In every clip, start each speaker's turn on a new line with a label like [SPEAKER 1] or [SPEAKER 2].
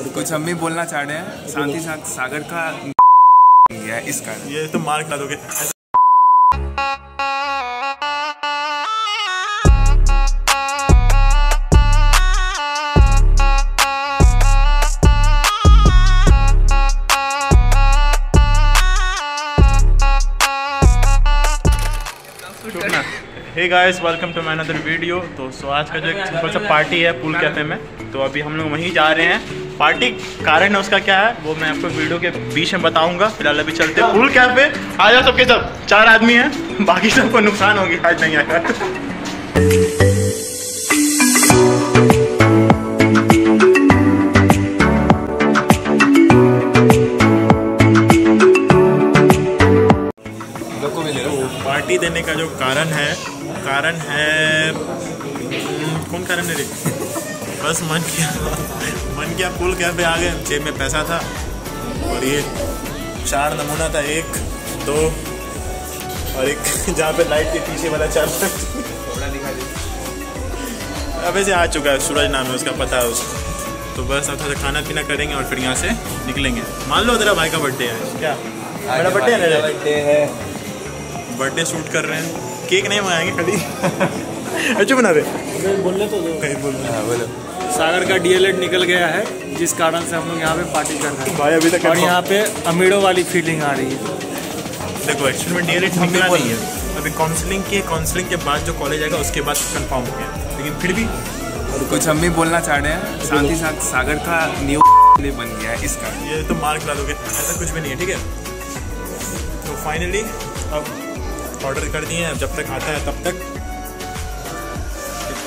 [SPEAKER 1] कुछ हम भी बोलना चाह रहे हैं। साथ ही साथ सागर का है इस कारण।
[SPEAKER 2] ये तो मार्क ला दोगे। Hey guys welcome to my another video तो सो आज का जो एक सिंपल सा पार्टी है पूल कैफ़े में तो अभी हम लोग वहीं जा रहे हैं। पार्टी कारण है उसका क्या है, वो मैं आपको वीडियो के बीच में बताऊँगा, फ़िलहाल अभी चलते हैं। पूल कैफ़े आ जाओ सबके सब। चार आदमी हैं, बाकी सबको नुकसान होगी, आज नहीं आएगा पार्टी देने का जो कारण है कारण है, कौन कारण है रे? बस मन किया। मन किया पुल कैफ़े आ गए? जेब में पैसा था। और ये चार नमूना था एक दो और एक जहाँ पे लाइट के पीछे वाला चार
[SPEAKER 1] दिखा
[SPEAKER 2] अब ऐसे आ चुका है सूरज नाम है उसका पता है उसको तो बस अब थोड़ा खाना पीना करेंगे और फिर यहाँ से निकलेंगे। मान लो तेरा भाई का बर्थडे है क्या? मेरा बर्थडे है
[SPEAKER 1] बर्थडे है।
[SPEAKER 2] बर्थडे शूट कर रहे हैं। केक नहीं मंगाएँगे खाली अच्छा बना रहे
[SPEAKER 3] बोलने तो
[SPEAKER 2] बोल
[SPEAKER 1] हाँ बोलो।
[SPEAKER 3] सागर का डीएलएड निकल गया है जिस कारण से हम लोग यहाँ पे पार्टी कर रहे हैं।
[SPEAKER 2] भाई अभी तक
[SPEAKER 3] और यहाँ पे अमीरों वाली फीलिंग आ रही है।
[SPEAKER 2] देखो एक्चुअली में डीएलएड निकला नहीं है। अभी काउंसलिंग की काउंसलिंग के बाद जो कॉलेज आएगा उसके बाद कंफर्म हो गया। लेकिन फिर भी
[SPEAKER 1] कुछ हम भी बोलना चाह रहे हैं साथ ही साथ सागर का न्यू बन गया है इस कारण।
[SPEAKER 2] ये तो मार्क ला दोगे ऐसा कुछ भी नहीं है ठीक है? तो फाइनली अब ऑर्डर कर दिए हैं जब तक आता है तब तक।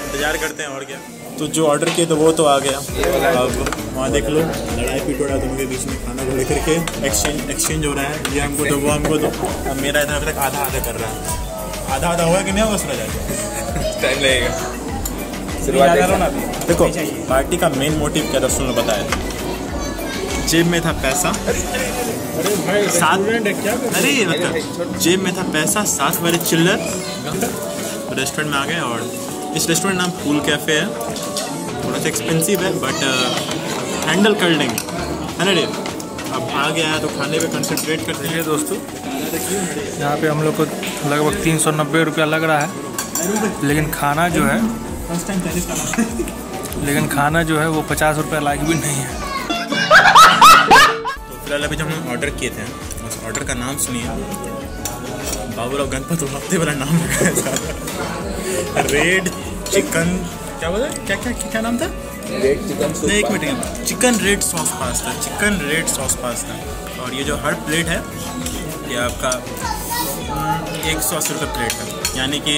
[SPEAKER 2] इंतज़ार करते हैं और क्या। तो जो ऑर्डर किए तो वो तो आ गया। अब वहाँ देख लो लड़ाई पिटोड़ा दोनों के बीच में खाना को लेकर के एक्सचेंज एक्सचेंज हो रहा है। ये हमको दो वो हमको दो अब मेरा इधर अभी तक आधा आधा कर रहा है। आधा आधा हुआ कि नहीं होगा सुना जाएगा।
[SPEAKER 1] टाइम लगेगा।
[SPEAKER 2] देखो। पार्टी का मेन मोटिव क्या था सुन लो बताया। जेब में था पैसा।
[SPEAKER 3] क्या
[SPEAKER 2] अरे मतलब जेब में था पैसा साथ वाले चिल्लर। तो रेस्टोरेंट में आ गए और इस रेस्टोरेंट नाम फूल कैफ़े है। थोड़ा सा एक्सपेंसिव है बट हैंडल कर लेंगे। है ना रे अब आ गया है तो खाने पे कंसंट्रेट करते हैं
[SPEAKER 3] दोस्तों। यहाँ पे हम लोग को लगभग तीन सौ नब्बे रुपया लग रहा है। लेकिन खाना जो है
[SPEAKER 2] फ़र्स्ट टाइम
[SPEAKER 3] लेकिन खाना जो है वो पचास रुपया लायक भी नहीं है।
[SPEAKER 2] तो फ़िलहाल अभी जो हम ऑर्डर किए थे उस ऑर्डर का नाम सुनिए। बाबूराव गणपत हफ़्ते वाला नाम है। रेड चिकन क्या बोला? क्या क्या क्या नाम था?
[SPEAKER 1] रेड चिकन
[SPEAKER 2] नहीं एक minute chicken red sauce pasta chicken red sauce pasta और ये जो हर प्लेट है ये आपका एक सौ अस्सी रुपये प्लेट है। यानी कि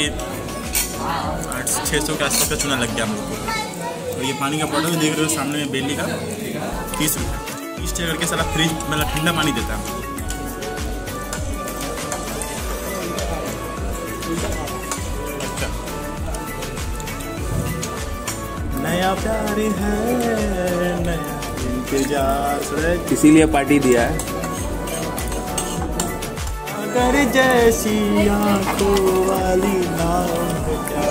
[SPEAKER 2] आठ छः सौ के आसपास का चुना लग गया हम लोग को और ये पानी का बॉटल देख रहे हो सामने में बेली का तीस रुपये तीस रुपये करके सारा फ्रिज मतलब ठंडा पानी देता है। नया प्यार है नया इंतज़ार
[SPEAKER 1] इसीलिए पार्टी दिया है।
[SPEAKER 2] अगर जैसी आँखों वाली नाम क्या?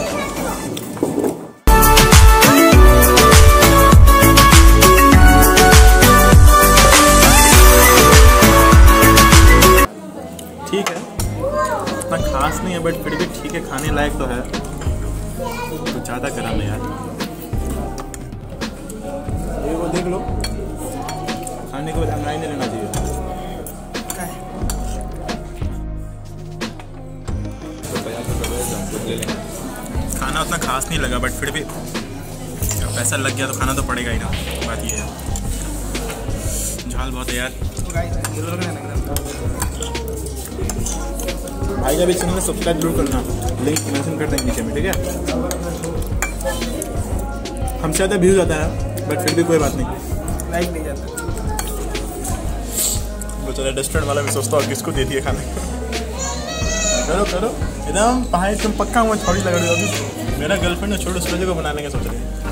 [SPEAKER 2] ठीक है। इतना खास नहीं है बट फिर भी ठीक है खाने लायक तो है। तो ज़्यादा करा मैं यार। ये वो देख लो। खाने के बाद हंगाई नहीं लेना चाहिए। खाना उतना खास नहीं लगा बट फिर भी पैसा लग गया तो खाना तो पड़ेगा ही ना। बात ये है। झाल बहुत है यार। भाई का भी चैनल सब्सक्राइब ज़रूर करना। लिंक मेंशन कर देंगे नीचे में ठीक है? हमसे ज़्यादा व्यूज़ आता है। बट फिर भी कोई बात नहीं।
[SPEAKER 3] लाइक नहीं जाता।
[SPEAKER 2] बेचारा रेस्टोरेंट वाला भी सोचता हूँ किसको दे दिए खाने। करो करो। एकदम पहाड़ तुम पक्का हुआ छोड़ी लगा रहे हो अभी मेरा गर्लफ्रेंड ने छोड़ो वजह को बनाने का सोच रहे हैं।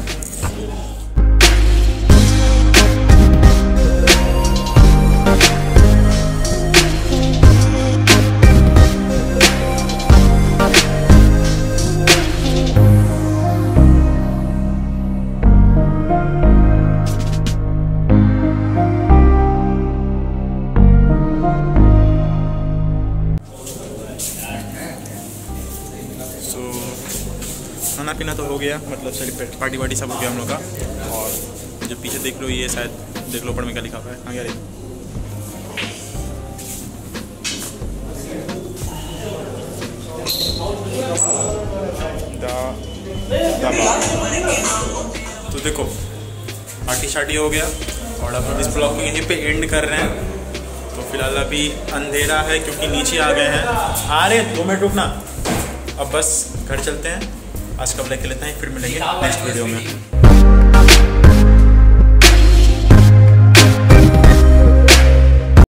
[SPEAKER 2] पीना तो हो गया मतलब सेलिब्रेट, पार्टी वार्टी सब हो गया हम लोग का। और जो पीछे देख लो, ये शायद देख लो ऊपर में क्या लिखा हुआ है। हाँ क्या तो देखो, पार्टी शार्टी हो गया। और अब इस ब्लॉग को यहीं पे एंड कर रहे हैं। तो फ़िलहाल अभी अंधेरा है, क्योंकि नीचे आ गए हैं। आ रहे दो मिनट रुकना। अब बस, घर चलते हैं। आज का ब्लैक लेते हैं? फिर मिलेंगे नेक्स्ट वीडियो में।